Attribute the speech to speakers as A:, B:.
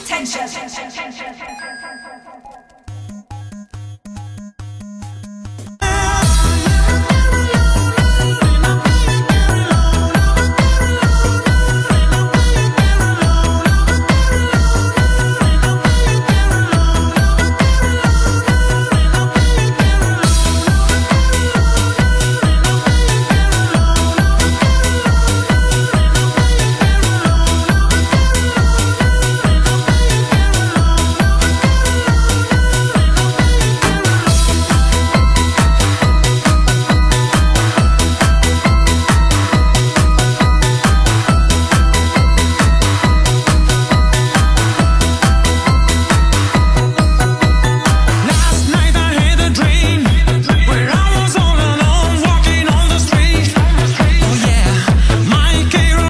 A: Attention.